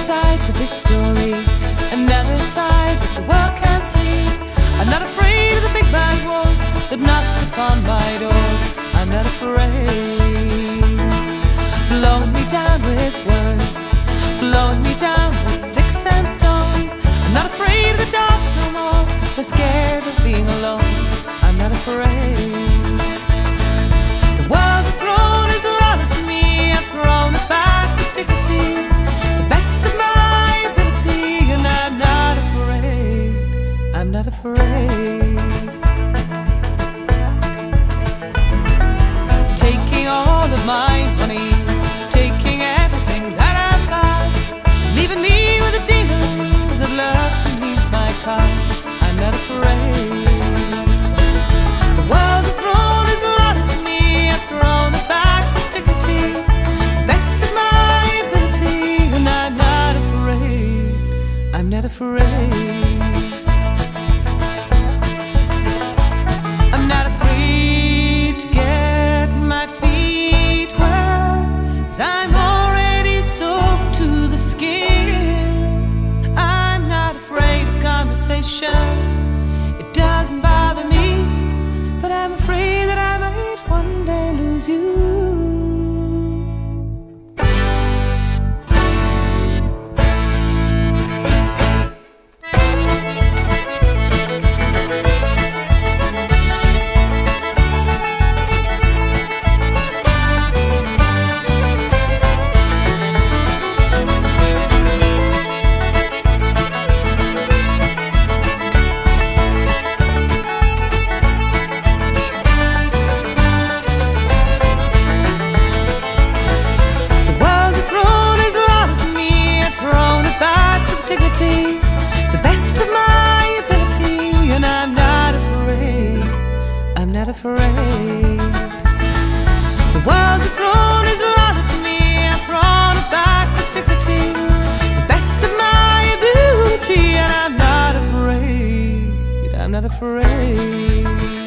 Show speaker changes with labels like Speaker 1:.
Speaker 1: side to this story, another side that the world can't see. I'm not afraid of the big bad wolf that knocks upon my door. I'm not afraid. Blowing me down with words, blowing me down with sticks and stones. I'm not afraid of the dark no more, but scared of being alone. Taking all of my money, taking everything that I've got, leaving me with the demons that lurk beneath my car. I'm not afraid. The world has thrown lot at me. The best of my ability, and I'm not afraid. I'm not afraid. Of not afraid. The world has thrown its lot at me, I've thrown it back with dignity. The best of my ability, and I'm not afraid. I'm not afraid.